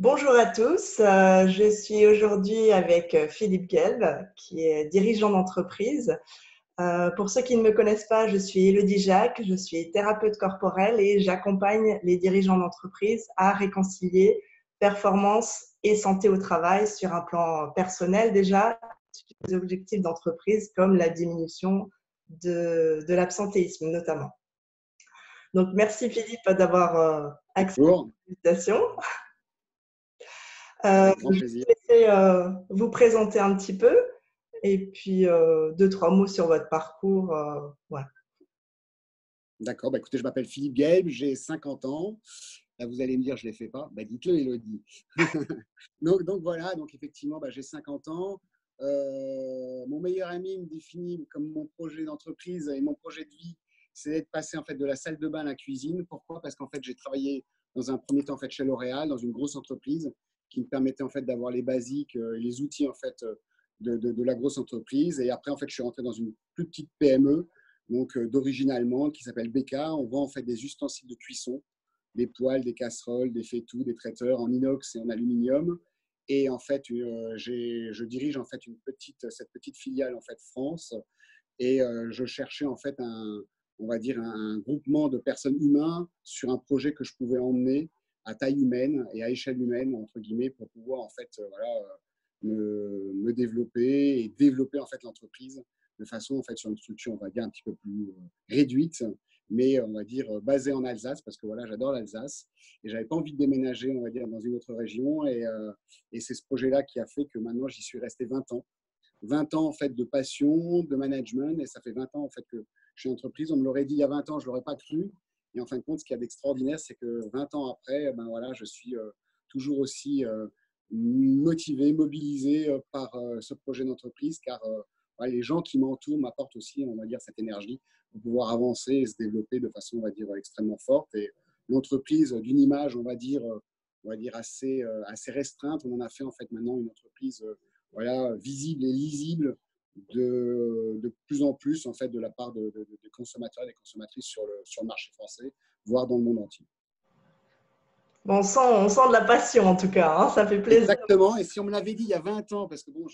Bonjour à tous, euh, je suis aujourd'hui avec euh, Philippe Gelb, qui est dirigeant d'entreprise. Euh, pour ceux qui ne me connaissent pas, je suis Elodie Jacques, je suis thérapeute corporelle et j'accompagne les dirigeants d'entreprise à réconcilier performance et santé au travail sur un plan personnel déjà, sur des objectifs d'entreprise comme la diminution de, de l'absentéisme notamment. Donc merci Philippe d'avoir accepté l'invitation. Euh, je vais euh, vous présenter un petit peu et puis euh, deux, trois mots sur votre parcours. voilà. D'accord, bah, écoutez, je m'appelle Philippe Gabe, j'ai 50 ans. Là, vous allez me dire, je ne les fais pas. Bah, Dites-le, Elodie. donc, donc, voilà, donc effectivement, bah, j'ai 50 ans. mon meilleur ami me définit comme mon projet d'entreprise et mon projet de vie, c'est d'être passé en fait de la salle de bain à la cuisine. Pourquoi? Parce qu'en fait, j'ai travaillé dans un premier temps en fait, chez L'Oréal, dans une grosse entreprise qui me permettait en fait d'avoir les basiques et euh, les outils en fait euh, de, la grosse entreprise. Et après, en fait, je suis rentré dans une plus petite PME, donc euh, d'origine allemande, qui s'appelle BK. On vend en fait des ustensiles de cuisson, des poêles, des casseroles, des fétous, des traiteurs en inox et en aluminium. Et en fait, je dirige en fait cette petite filiale en fait France. Et je cherchais en fait un, on va dire un groupement de personnes humaines sur un projet que je pouvais emmener à taille humaine et à échelle humaine, entre guillemets, pour pouvoir en fait, euh, voilà, euh, me, développer et développer en fait l'entreprise de façon en fait sur une structure, on va dire, un petit peu plus euh, réduite, mais on va dire basée en Alsace, parce que voilà, j'adore l'Alsace et j'avais pas envie de déménager, on va dire, dans une autre région. Et, et c'est ce projet-là qui a fait que maintenant j'y suis resté 20 ans. 20 ans en fait de passion, de management, et ça fait 20 ans en fait que je suis entreprise. On me l'aurait dit il y a 20 ans, je l'aurais pas cru. Et en fin de compte, ce qu'il y a d'extraordinaire, c'est que 20 ans après, ben voilà, je suis euh, toujours aussi euh, motivé, mobilisé euh, par ce projet d'entreprise, car les gens qui m'entourent m'apportent aussi, on va dire, cette énergie pour pouvoir avancer et se développer de façon, on va dire, extrêmement forte. Et l'entreprise, d'une image, on va dire, on va dire assez, assez restreinte, on en a fait en fait maintenant une entreprise voilà, visible et lisible de, de, plus en plus en fait, de la part de, des consommateurs et des consommatrices sur le, sur le marché français, voire dans le monde entier. Bon, on, sent, on sent de la passion en tout cas, hein, ça fait plaisir. Exactement, et si on me l'avait dit il y a 20 ans, parce que bon,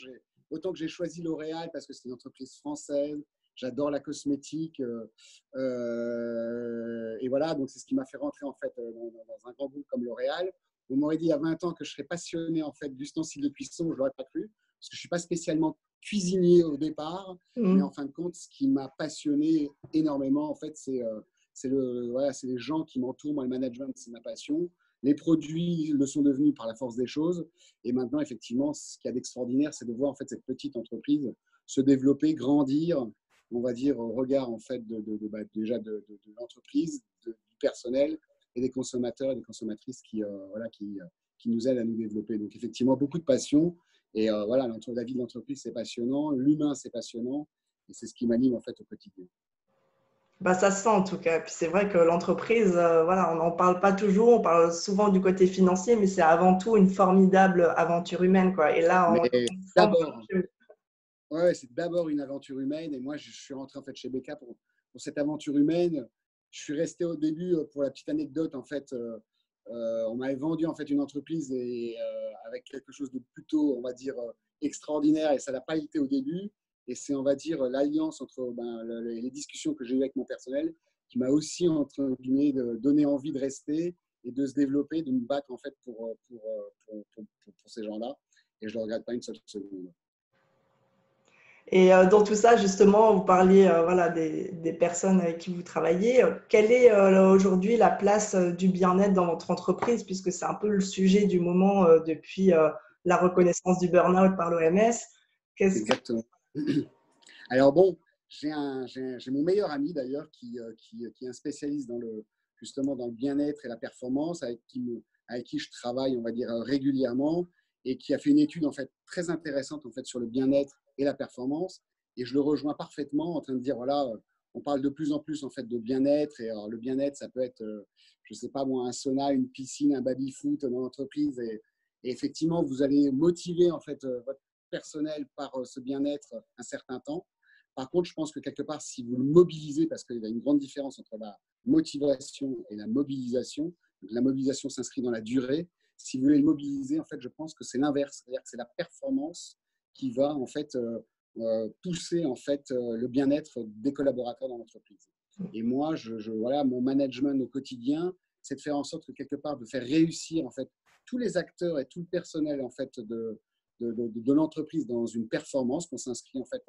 autant que j'ai choisi L'Oréal parce que c'est une entreprise française, j'adore la cosmétique, euh, euh, et voilà, donc c'est ce qui m'a fait rentrer en fait dans, dans un grand groupe comme L'Oréal. On m'aurait dit il y a 20 ans que je serais passionné en fait d'ustensiles de cuisson, je ne l'aurais pas cru, parce que je ne suis pas spécialement cuisinier au départ, mais mm. en fin de compte, ce qui m'a passionné énormément, en fait, c'est euh, le, voilà, les gens qui m'entourent. Moi, le management, c'est ma passion. Les produits le sont devenus par la force des choses. Et maintenant, effectivement, ce qu'il y a d'extraordinaire, c'est de voir en fait cette petite entreprise se développer, grandir, on va dire, au regard en fait de, de, bah, déjà de, l'entreprise, du personnel et des consommateurs et des consommatrices qui, euh, voilà, qui, qui nous aident à nous développer. Donc, effectivement, beaucoup de passion. Et euh, voilà, la vie de l'entreprise, c'est passionnant, l'humain, c'est passionnant, et c'est ce qui m'anime en fait au quotidien. Bah, ça se sent en tout cas. Puis c'est vrai que l'entreprise, euh, voilà, on n'en parle pas toujours, on parle souvent du côté financier, mais c'est avant tout une formidable aventure humaine. Quoi. Et là, on... d'abord, ouais, c'est d'abord une aventure humaine. Et moi, je suis rentré en fait chez BK pour, pour, cette aventure humaine. Je suis resté au début, euh, pour la petite anecdote, en fait, euh, on m'avait vendu en fait une entreprise et, euh, avec quelque chose de plutôt, on va dire, euh, extraordinaire et ça n'a pas été au début. Et c'est, on va dire, l'alliance entre ben, les discussions que j'ai eues avec mon personnel qui m'a aussi, entre guillemets, donné envie de rester et de se développer, de me battre en fait pour, pour, pour, pour ces gens-là. Et je ne le regrette pas une seule seconde. Et euh, dans tout ça, justement, vous parliez euh, voilà, des, personnes avec qui vous travaillez. Quelle est euh, aujourd'hui la place du bien-être dans votre entreprise, puisque c'est un peu le sujet du moment depuis la reconnaissance du burn-out par l'OMS Exactement. Alors bon, j'ai mon meilleur ami d'ailleurs qui, est un spécialiste dans le, justement dans le bien-être et la performance, avec qui, avec qui je travaille, on va dire, régulièrement, et qui a fait une étude en fait très intéressante en fait sur le bien-être et la performance. Et je le rejoins parfaitement en train de dire voilà, euh, on parle de plus en plus en fait de bien-être. Et alors, le bien-être, ça peut être, euh, je sais pas moi, un sauna, une piscine, un baby-foot dans l'entreprise. Et, effectivement, vous allez motiver en fait euh, votre personnel par ce bien-être un certain temps. Par contre, je pense que quelque part, si vous le mobilisez, parce qu'il y a une grande différence entre la motivation et la mobilisation, la mobilisation s'inscrit dans la durée, si vous voulez le mobiliser, en fait, je pense que c'est l'inverse, c'est-à-dire que c'est la performance qui va en fait pousser en fait le bien-être des collaborateurs dans l'entreprise. Et moi, je, voilà, mon management au quotidien, c'est de faire en sorte que quelque part de faire réussir en fait tous les acteurs et tout le personnel en fait de, de, de, l'entreprise dans une performance qu'on s'inscrit en fait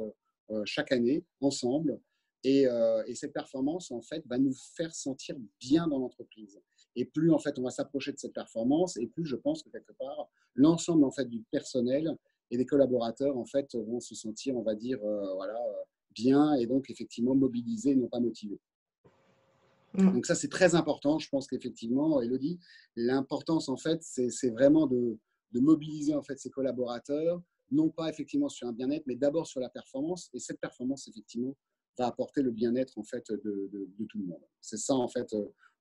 chaque année ensemble. Et, et, cette performance en fait va nous faire sentir bien dans l'entreprise. Et plus en fait on va s'approcher de cette performance, et plus je pense que quelque part l'ensemble en fait du personnel et des collaborateurs en fait vont se sentir, on va dire, voilà, bien et donc effectivement mobilisés, non pas motivés. Mm. Donc ça, c'est très important. Je pense qu'effectivement, Elodie, l'importance, en fait, c'est vraiment de, de, mobiliser en fait ces collaborateurs, non pas effectivement sur un bien-être, mais d'abord sur la performance. Et cette performance, effectivement, va apporter le bien-être en fait de, de, tout le monde. C'est ça, en fait,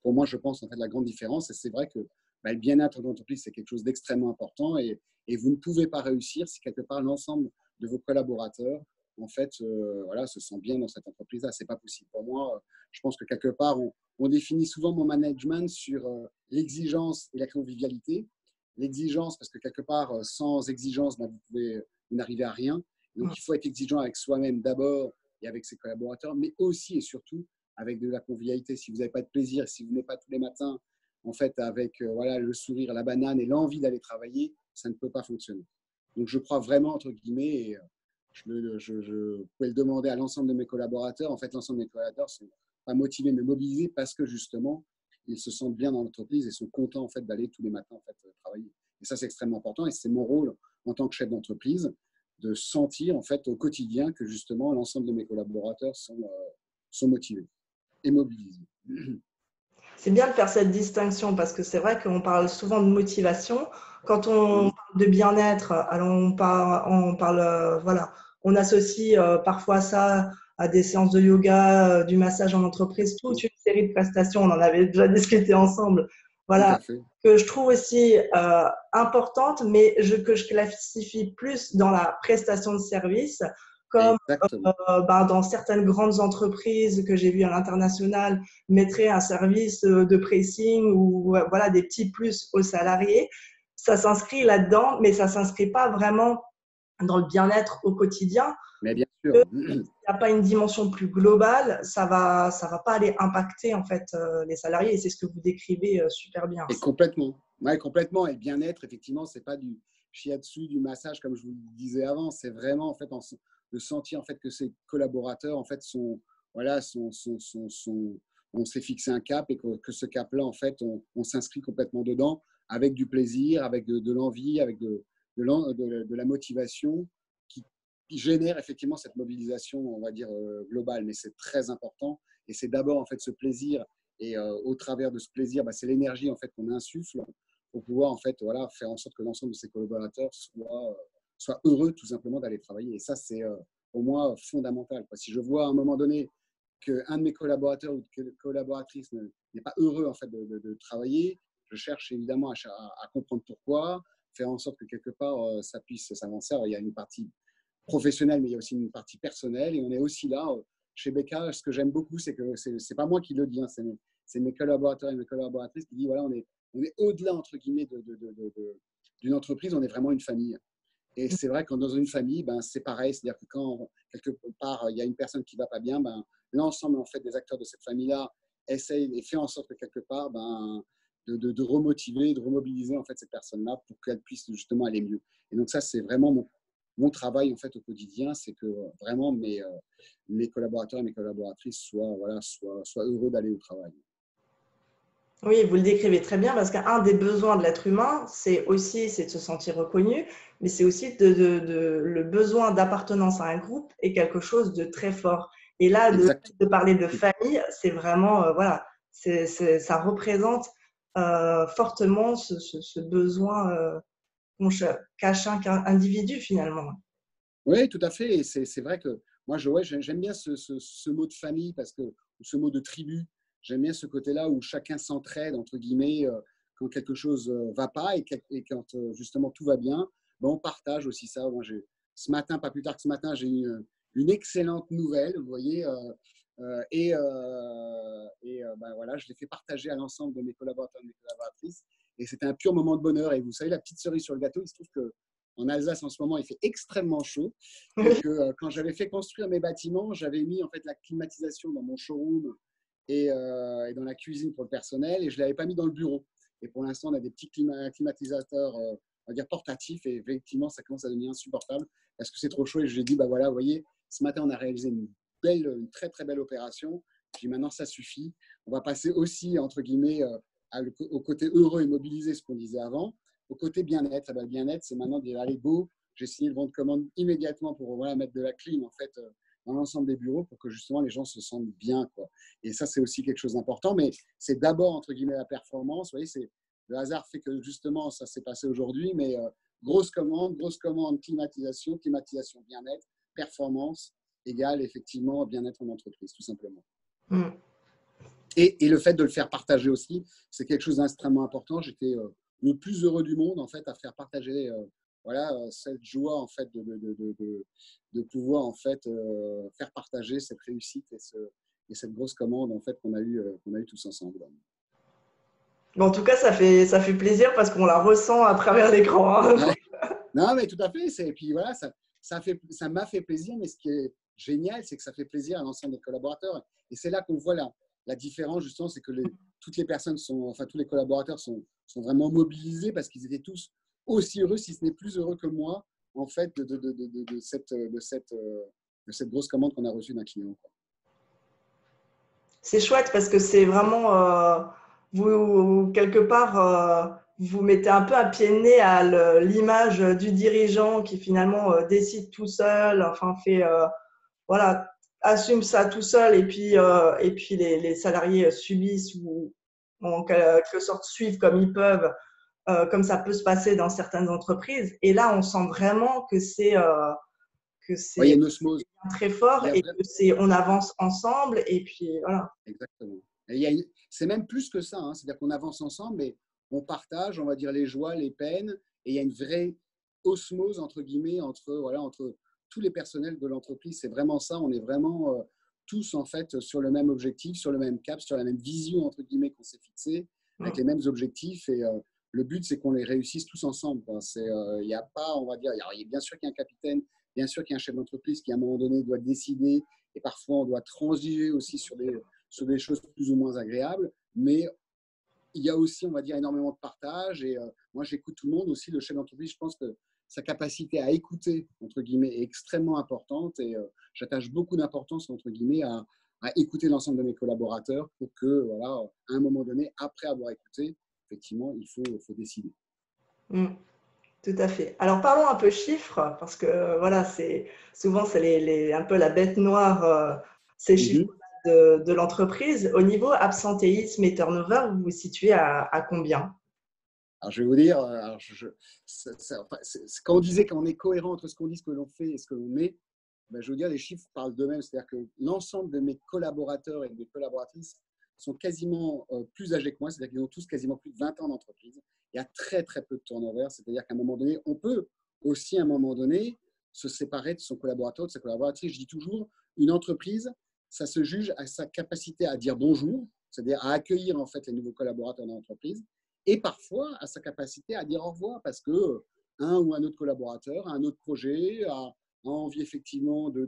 pour moi, je pense en fait la grande différence. Et c'est vrai que bah, le bien-être d'entreprise, c'est quelque chose d'extrêmement important. Et, vous ne pouvez pas réussir si quelque part l'ensemble de vos collaborateurs en fait, euh, voilà, se sent bien dans cette entreprise-là. C'est pas possible. Pour moi, je pense que quelque part, on, définit souvent mon management sur euh, l'exigence et la convivialité. L'exigence, parce que quelque part, euh, sans exigence, bah, vous pouvez à rien. Donc, il faut être exigeant avec soi-même d'abord et avec ses collaborateurs, mais aussi et surtout avec de la convivialité. Si vous n'avez pas de plaisir, si vous n'êtes pas tous les matins, en fait, avec voilà, le sourire, la banane et l'envie d'aller travailler, ça ne peut pas fonctionner. Donc, je crois vraiment, entre guillemets, et, je, je, je, pouvais le demander à l'ensemble de mes collaborateurs. En fait, l'ensemble de mes collaborateurs sont pas motivés, mais mobilisés parce que justement, ils se sentent bien dans l'entreprise et sont contents en fait d'aller tous les matins en fait travailler. Et ça, c'est extrêmement important. Et c'est mon rôle en tant que chef d'entreprise de sentir en fait au quotidien que justement l'ensemble de mes collaborateurs sont, euh, sont motivés et mobilisés. C'est bien de faire cette distinction parce que c'est vrai qu'on parle souvent de motivation. Quand on parle de bien-être, alors on parle, on parle, euh, voilà, on associe euh, parfois ça à des séances de yoga, euh, du massage en entreprise, toute une série de prestations. On en avait déjà discuté ensemble. Voilà, que je trouve aussi euh, importante, mais je, que je classifie plus dans la prestation de service, comme euh, bah, dans certaines grandes entreprises que j'ai vues à l'international, mettraient un service de pressing ou voilà des petits plus aux salariés. Ça s'inscrit là-dedans, mais ça s'inscrit pas vraiment dans le bien-être au quotidien. Mais bien sûr. Il n'y a pas une dimension plus globale, ça va, ça va pas aller impacter en fait euh, les salariés et c'est ce que vous décrivez euh, super bien. Et complètement, ouais, complètement. Et bien-être, effectivement, c'est pas du shiatsu, du massage comme je vous le disais avant. C'est vraiment en fait de sentir en fait que ces collaborateurs en fait sont, voilà, sont, on s'est fixé un cap et que, ce cap-là en fait, on, s'inscrit complètement dedans avec du plaisir, avec de l'envie, avec de, de, la motivation qui, génère effectivement cette mobilisation, on va dire, euh, globale. Mais c'est très important. Et c'est d'abord en fait ce plaisir. Et euh, au travers de ce plaisir, bah, c'est l'énergie en fait qu'on insuffle pour pouvoir en fait voilà, faire en sorte que l'ensemble de ses collaborateurs soient, euh, soient heureux tout simplement d'aller travailler. Et ça, c'est pour moi fondamental. Si je vois à un moment donné qu'un de mes collaborateurs ou de collaboratrices n'est pas heureux en fait de, travailler, je cherche évidemment à, comprendre pourquoi, faire en sorte que quelque part euh, ça puisse s'avancer. Il y a une partie professionnelle, mais il y a aussi une partie personnelle. Et on est aussi là, euh, chez Becca, ce que j'aime beaucoup, c'est que ce n'est pas moi qui le dis, hein, c'est mes, collaborateurs et mes collaboratrices qui disent voilà, on est, on est au-delà, entre guillemets, d'une entreprise, on est vraiment une famille. Et c'est vrai que dans une famille, ben, c'est pareil. C'est-à-dire que quand, quelque part, il y a une personne qui ne va pas bien, ben, l'ensemble en fait, des acteurs de cette famille-là essaye et fait en sorte que quelque part, ben, de, de, remotiver, de remobiliser en fait ces personnes-là pour qu'elles puissent justement aller mieux. Et donc ça, c'est vraiment mon, mon, travail en fait au quotidien, c'est que vraiment mes, euh, mes collaborateurs et mes collaboratrices soient, voilà, soient, soient heureux d'aller au travail. Oui, vous le décrivez très bien parce qu'un des besoins de l'être humain, c'est aussi c'est de se sentir reconnu, mais c'est aussi de, de, le besoin d'appartenance à un groupe est quelque chose de très fort. Et là, de, parler de famille, c'est vraiment, euh, voilà, c'est, ça représente euh, fortement ce, besoin euh, cache un individu finalement. Oui, tout à fait. Et c'est vrai que moi, j'aime bien ce, mot de famille parce que ce mot de tribu. J'aime bien ce côté-là où chacun s'entraide entre guillemets euh, quand quelque chose va pas et, quand justement tout va bien. Ben, on partage aussi ça. Ce matin, pas plus tard que ce matin, j'ai une, une excellente nouvelle. Vous voyez, euh, et, euh, et euh, ben voilà, je l'ai fait partager à l'ensemble de mes collaborateurs et mes collaboratrices. Et c'était un pur moment de bonheur. Et vous savez, la petite cerise sur le gâteau, il se trouve que en Alsace, en ce moment, il fait extrêmement chaud. Et que, euh, quand j'avais fait construire mes bâtiments, j'avais mis en fait la climatisation dans mon showroom et, euh, et dans la cuisine pour le personnel, et je ne l'avais pas mis dans le bureau. Et pour l'instant, on a des petits climatisateurs, euh, on va dire portatifs, et effectivement, ça commence à devenir insupportable parce que c'est trop chaud. Et je lui ai dit, bah voilà, vous voyez, ce matin, on a réalisé une belle, une très très belle opération. Puis maintenant, ça suffit. On va passer aussi, entre guillemets, au côté heureux et mobilisé, ce qu'on disait avant. Au côté bien-être, ben, le bien-être, c'est maintenant allez, beau, j'ai signé le bon de commande immédiatement pour mettre de la clim en fait, euh, dans l'ensemble des bureaux pour que justement les gens se sentent bien. Quoi. Et ça, c'est aussi quelque chose d'important, mais c'est d'abord, entre guillemets, la performance. Vous voyez, c'est, le hasard fait que justement, ça s'est passé aujourd'hui, mais euh, grosse commande, grosse commande, climatisation, climatisation, bien-être, performance égale effectivement bien-être en entreprise, tout simplement. Mm. Et, et, le fait de le faire partager aussi, c'est quelque chose d'extrêmement important. J'étais euh, le plus heureux du monde en fait à faire partager euh, voilà euh, cette joie en fait de, de, de, de pouvoir en fait euh, faire partager cette réussite et, ce, et, cette grosse commande en fait qu'on a eu qu'on a eu tous ensemble. en tout cas, ça fait, ça fait plaisir parce qu'on la ressent à travers l'écran. Hein. Non, mais tout à fait. Et puis voilà, ça, ça fait, ça m'a fait plaisir. Mais ce qui est génial, c'est que ça fait plaisir à l'ensemble des collaborateurs. Et c'est là qu'on voit la, la différence, justement, c'est que les, toutes les personnes sont, enfin, tous les collaborateurs sont, sont vraiment mobilisés parce qu'ils étaient tous aussi heureux, si ce n'est plus heureux que moi, en fait, de, de, de, cette, de, cette, de cette grosse commande qu'on a reçue d'un client. C'est chouette parce que c'est vraiment, euh, vous, quelque part, euh, vous mettez un peu à pied de nez à l'image du dirigeant qui finalement euh, décide tout seul, enfin fait, voilà, assume ça tout seul et puis, et puis les, les salariés subissent ou en quelque sorte suivent comme ils peuvent, euh, comme ça peut se passer dans certaines entreprises. Et là, on sent vraiment que c'est euh, que c'est très fort et que c'est on avance ensemble et puis voilà. Exactement. C'est même plus que ça, hein. c'est-à-dire qu'on avance ensemble, mais on partage, on va dire les joies, les peines, et il y a une vraie osmose entre guillemets entre voilà entre tous les personnels de l'entreprise. C'est vraiment ça. On est vraiment euh, tous en fait sur le même objectif, sur le même cap, sur la même vision entre guillemets qu'on s'est fixé, avec les mêmes objectifs. Et euh, le but, c'est qu'on les réussisse tous ensemble. Il n'y euh, a pas, on va dire, y a, bien sûr qu'il y a un capitaine, bien sûr qu'il y a un chef d'entreprise qui à un moment donné doit décider, et parfois on doit transiger aussi sur des, sur des choses plus ou moins agréables, mais il y a aussi, on va dire, énormément de partage. Et euh, moi, j'écoute tout le monde aussi. Le chef d'entreprise, je pense que sa capacité à écouter, entre guillemets, est extrêmement importante et euh, j'attache beaucoup d'importance, entre guillemets, à, écouter l'ensemble de mes collaborateurs pour que, voilà, à un moment donné, après avoir écouté, effectivement, il faut, faut décider. Mmh. Tout à fait. Alors parlons un peu chiffres, parce que voilà, c'est souvent c'est les, un peu la bête noire, euh, ces mmh chiffres de, l'entreprise. Au niveau absentéisme et turnover, vous vous situez à combien? Alors, je vais vous dire, euh, quand on disait qu'on est cohérent entre ce qu'on dit, ce que l'on fait et ce que l'on met, ben, je veux dire, les chiffres parlent d'eux-mêmes. C'est-à-dire que l'ensemble de mes collaborateurs et de mes collaboratrices sont quasiment euh, plus âgés que moi, c'est-à-dire qu'ils ont tous quasiment plus de 20 ans d'entreprise. Il y a très, très peu de turnover, c'est-à-dire qu'à un moment donné, on peut aussi, à un moment donné, se séparer de son collaborateur, de sa collaboratrice. Je dis toujours, une entreprise, ça se juge à sa capacité à dire bonjour, c'est-à-dire à accueillir en fait les nouveaux collaborateurs dans l'entreprise, et parfois à sa capacité à dire au revoir parce que un ou un autre collaborateur a un autre projet, a, envie effectivement de,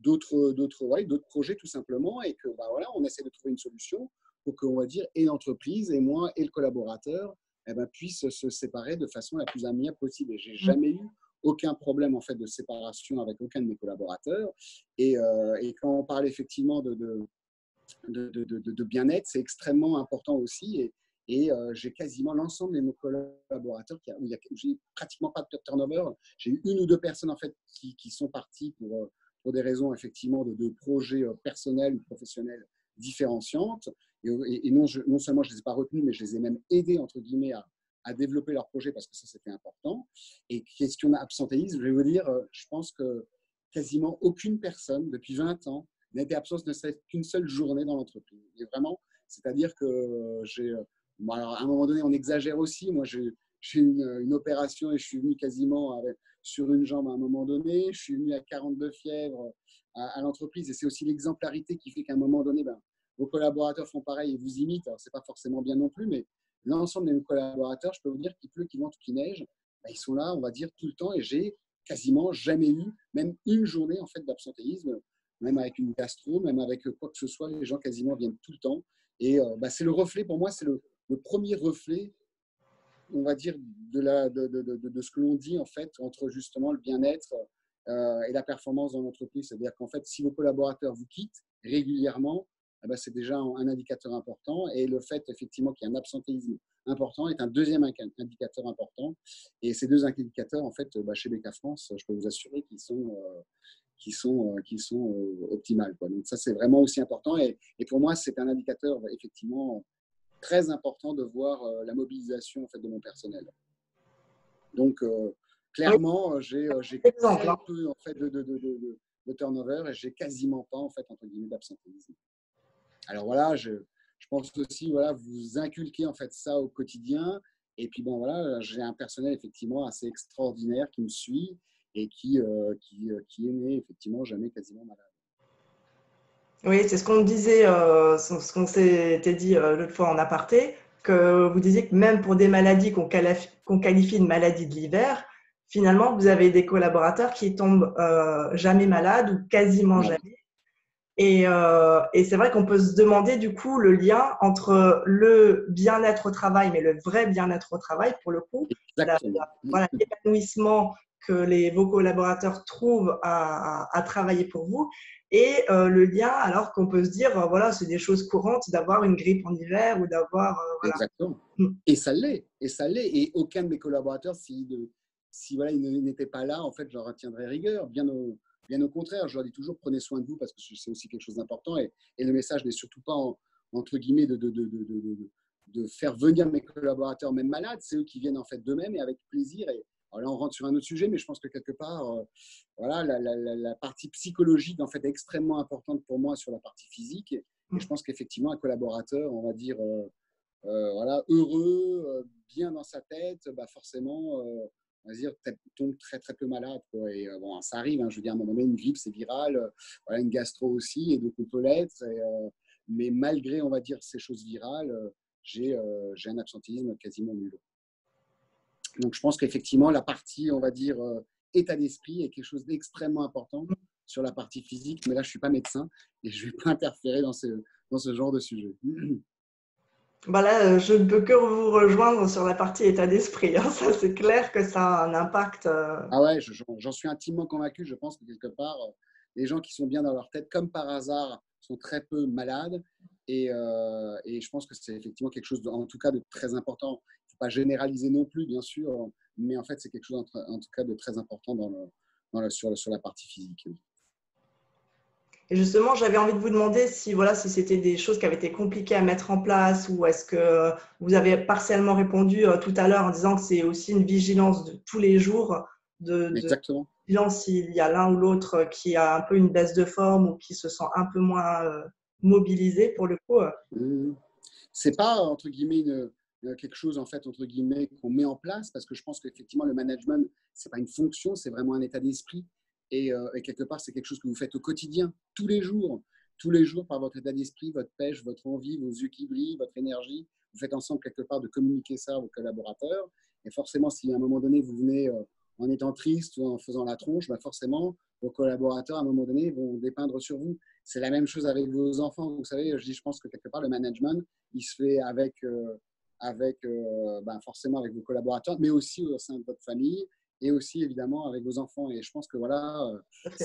d'autres, d'autres, ouais, d'autres projets tout simplement et que bah, voilà, on essaie de trouver une solution pour qu'on va dire et l'entreprise et moi et le collaborateur eh ben, puissent se séparer de façon la plus amiable possible. Et j'ai mmh. jamais eu aucun problème en fait de séparation avec aucun de mes collaborateurs. Et, euh, et quand on parle effectivement de, de, de, de bien-être, c'est extrêmement important aussi. Et, et euh, j'ai quasiment l'ensemble de mes collaborateurs qui, où j'ai pratiquement pas de turnover. J'ai eu une ou deux personnes en fait qui, qui sont parties pour, euh, pour des raisons effectivement de, projets euh, personnels ou professionnels différenciantes. Et, non, non, seulement je ne les ai pas retenus, mais je les ai même aidés, entre guillemets, à, développer leur projet parce que ça, c'était important. Et question d'absentéisme, je vais vous dire, je pense que quasiment aucune personne, depuis 20 ans, n'a été absente ne serait qu'une seule journée dans l'entreprise. Et vraiment, c'est-à-dire que j'ai alors, à un moment donné, on exagère aussi. Moi, j'ai une, une, opération et je suis venu quasiment sur une jambe à un moment donné. Je suis venu à 42 fièvres à, l'entreprise. Et c'est aussi l'exemplarité qui fait qu'à un moment donné, ben, vos collaborateurs font pareil et vous imitent. Alors, ce n'est pas forcément bien non plus, mais l'ensemble de mes collaborateurs, je peux vous dire qu'il pleut, qu'il vente ou qu'il neige, bah, ils sont là, on va dire, tout le temps et j'ai quasiment jamais eu, même une journée en fait d'absentéisme, même avec une gastro, même avec quoi que ce soit, les gens quasiment viennent tout le temps. Et euh, bah, c'est le reflet, pour moi, c'est le, premier reflet, on va dire, de, ce que l'on dit en fait entre justement le bien-être euh, et la performance dans l'entreprise. C'est-à-dire qu'en fait, si vos collaborateurs vous quittent régulièrement, eh ben, c'est déjà un indicateur important. Et le fait effectivement qu'il y ait un absentéisme important est un deuxième indicateur important. Et ces deux indicateurs, en fait, bah, chez BK France, je peux vous assurer qu'ils sont, euh, euh, euh, optimales. Donc ça, c'est vraiment aussi important. Et pour moi, c'est un indicateur effectivement très important de voir la mobilisation en fait, de mon personnel. Donc, clairement, j'ai très hein. peu en fait, de, de, de, de turnover et j'ai quasiment pas en fait, entre guillemets, d'absentéisme. Alors voilà, je, je, pense aussi, voilà, vous inculquez en fait ça au quotidien. Et puis bon, voilà, j'ai un personnel effectivement assez extraordinaire qui me suit et qui, euh, qui, euh, qui, est né effectivement jamais quasiment malade. Oui, c'est ce qu'on disait, euh, ce qu'on s'était dit l'autre fois en aparté, que vous disiez que même pour des maladies qu'on qualifie, qualifie, de maladies de l'hiver, finalement, vous avez des collaborateurs qui tombent jamais malades ou quasiment jamais. Euh, et, c'est vrai qu'on peut se demander du coup le lien entre le bien-être au travail, mais le vrai bien-être au travail pour le coup, l'épanouissement que les, vos collaborateurs trouvent à, travailler pour vous, et euh, le lien alors qu'on peut se dire, euh, voilà, c'est des choses courantes d'avoir une grippe en hiver ou d'avoir... Exactement. Mm. Et ça l'est, et ça l'est. Et aucun de mes collaborateurs, si, si voilà, il n'était pas là, en fait, j'en retiendrai rigueur, bien au Bien au contraire, je leur dis toujours prenez soin de vous parce que c'est aussi quelque chose d'important. Et, le message n'est surtout pas, entre guillemets, de, de, faire venir mes collaborateurs même malades. C'est eux qui viennent en fait d'eux-mêmes et avec plaisir. Et alors là, on rentre sur un autre sujet, mais je pense que quelque part, euh, voilà, la, partie psychologique en fait est extrêmement importante pour moi sur la partie physique. Et, je pense qu'effectivement, un collaborateur, on va dire, euh, euh, voilà, heureux, bien dans sa tête, bah forcément on va dire, tombe très très peu malade. Et bon, ça arrive, hein, je veux dire, à un moment donné, une grippe, c'est viral, voilà, une gastro aussi, et donc on peut l'être. Mais malgré, on va dire, ces choses virales, j'ai un absentéisme quasiment nul. Donc je pense qu'effectivement, la partie, on va dire, état d'esprit est quelque chose d'extrêmement important sur la partie physique, mais là, je ne suis pas médecin et je ne vais pas interférer dans ce, dans ce genre de sujet. Bah là, euh, je ne peux que vous rejoindre sur la partie état d'esprit. Hein. Ça, c'est clair que ça a un impact. Euh. Ah ouais, j'en suis intimement convaincu. Je pense que quelque part, euh, les gens qui sont bien dans leur tête, comme par hasard, sont très peu malades. Et, et je pense que c'est effectivement quelque chose, en tout cas, de très important. Il ne faut pas généraliser non plus, bien sûr, mais en fait, c'est quelque chose, en, tout cas, de très important dans dans sur, sur la partie physique. Et justement, j'avais envie de vous demander si voilà, si c'était des choses qui avaient été compliquées à mettre en place ou est-ce que vous avez partiellement répondu euh, tout à l'heure en disant que c'est aussi une vigilance de tous les jours de, Exactement. s'il y a l'un ou l'autre qui a un peu une baisse de forme ou qui se sent un peu moins euh, mobilisé pour le coup. Euh. Mmh. C'est pas entre guillemets quelque chose en fait entre guillemets qu'on met en place parce que je pense qu'effectivement le management c'est pas une fonction, c'est vraiment un état d'esprit. Euh, et, quelque part, c'est quelque chose que vous faites au quotidien, tous les jours. Tous les jours, par votre état d'esprit, votre pêche, votre envie, vos yeux qui brillent, votre énergie. Vous faites ensemble quelque part de communiquer ça à vos collaborateurs. Et forcément, si à un moment donné, vous venez euh, en étant triste ou en faisant la tronche, bah forcément, vos collaborateurs, à un moment donné, vont dépeindre sur vous. C'est la même chose avec vos enfants. Vous savez, je dis, je pense que quelque part, le management, il se fait avec, euh, avec bah, forcément avec vos collaborateurs, mais aussi au sein de votre famille et aussi évidemment avec vos enfants. Et je pense que voilà, euh,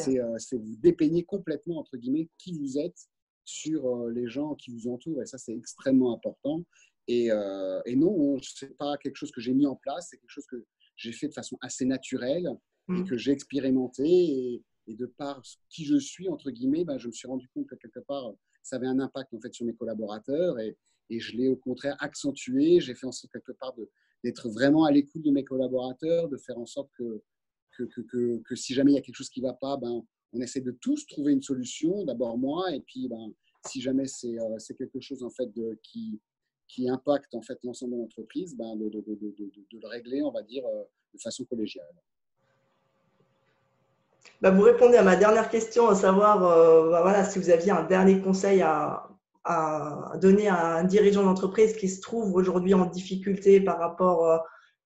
euh, c'est vous dépeigner complètement, entre guillemets, qui vous êtes sur euh, les gens qui vous entourent. Et ça, c'est extrêmement important. Et, et non, ce n'est pas quelque chose que j'ai mis en place, c'est quelque chose que j'ai fait de façon assez naturelle et mmh. que j'ai expérimenté. Et, et, de par qui je suis, entre guillemets, ben, je me suis rendu compte que quelque part, ça avait un impact en fait sur mes collaborateurs. Et, et je l'ai au contraire accentué. J'ai fait en sorte quelque part d'être vraiment à l'écoute de mes collaborateurs, de faire en sorte que, que, que, que, si jamais il y a quelque chose qui ne va pas, ben, on essaie de tous trouver une solution, d'abord moi, et puis ben, si jamais c'est euh, quelque chose en fait de, qui, qui impacte en fait l'ensemble de l'entreprise, ben, de, de, de, le régler, on va dire, euh, de façon collégiale. Bah, vous répondez à ma dernière question, à savoir euh, bah, voilà, si vous aviez un dernier conseil à, à, donner à un dirigeant d'entreprise qui se trouve aujourd'hui en difficulté par rapport, euh,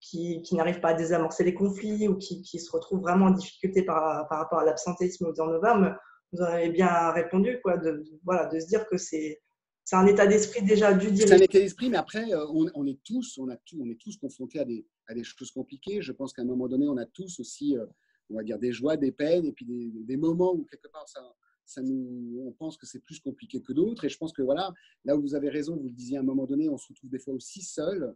qui, qui n'arrive pas à désamorcer les conflits ou qui, qui, se retrouve vraiment en difficulté par, par rapport à l'absentéisme ou au turnover, vous en avez bien répondu, quoi, de, voilà, de se dire que c'est c'est un état d'esprit déjà du dirigeant. C'est un état d'esprit, mais après, euh, on, on, est tous, on, a tout, on est tous confrontés à des, à des choses compliquées. Je pense qu'à un moment donné, on a tous aussi, euh, on va dire, des joies, des peines, et puis des, des moments où quelque part, ça, ça nous, on pense que c'est plus compliqué que d'autres. Et je pense que voilà, là où vous avez raison, vous le disiez à un moment donné, on se retrouve des fois aussi seul.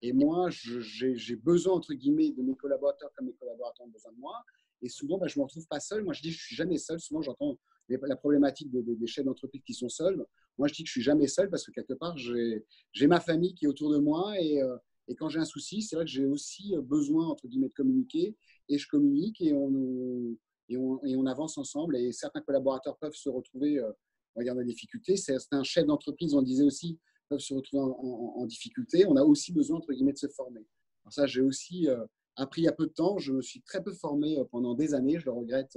Et moi, j'ai besoin, entre guillemets, de mes collaborateurs comme mes collaborateurs ont besoin de moi. Et souvent, bah, je ne me retrouve pas seul. Moi, je dis, je suis jamais seul. Souvent, j'entends la problématique des, chefs d'entreprise qui sont seuls. Moi, je dis que je suis jamais seul parce que quelque part, j'ai ma famille qui est autour de moi. Et, euh, et quand j'ai un souci, c'est vrai que j'ai aussi besoin, entre guillemets, de communiquer. Et je communique et on, avance ensemble. Et certains collaborateurs peuvent se retrouver euh, dans des difficultés. un chef d'entreprise, on disait aussi, peuvent se retrouver en, difficulté. On a aussi besoin, entre guillemets, de se former. Ça, j'ai aussi euh, appris il y a peu de temps. Je me suis très peu formé pendant des années. Je le regrette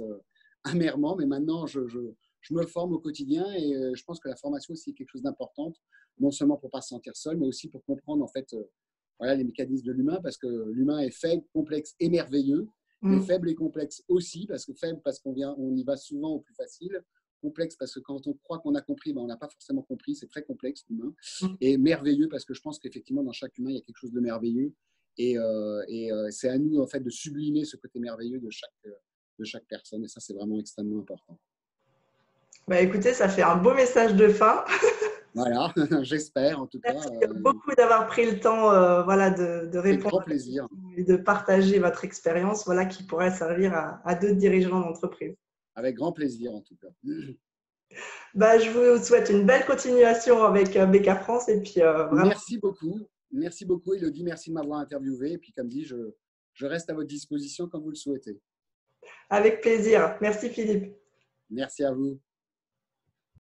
amèrement, mais maintenant, je, je, je, me forme au quotidien et euh, je pense que la formation aussi est quelque chose d'important, non seulement pour ne pas se sentir seul, mais aussi pour comprendre en fait euh, voilà, les mécanismes de l'humain, parce que l'humain est faible, complexe et merveilleux, mais mm. faible et complexe aussi, parce que faible parce qu'on vient, on y va souvent au plus facile, complexe parce que quand on croit qu'on a compris, ben on n'a pas forcément compris, c'est très complexe l'humain, mm. et merveilleux parce que je pense qu'effectivement dans chaque humain il y a quelque chose de merveilleux, et, euh, et c'est à nous en fait de sublimer ce côté merveilleux de chaque de chaque personne. Et ça, c'est vraiment extrêmement important. Bah, écoutez, ça fait un beau message de fin. Voilà, j'espère en tout cas. Merci euh, beaucoup d'avoir pris le temps euh, voilà, de, de répondre plaisir. et de partager votre expérience voilà, qui pourrait servir à, d'autres dirigeants d'entreprise. Avec grand plaisir en tout cas. Bah, je vous souhaite une belle continuation avec euh, Becca France. Et puis, Merci beaucoup. Merci beaucoup, Elodie. Merci de m'avoir interviewé. Et puis, comme dit, je, je reste à votre disposition quand vous le souhaitez. Avec plaisir. Merci Philippe. Merci à vous.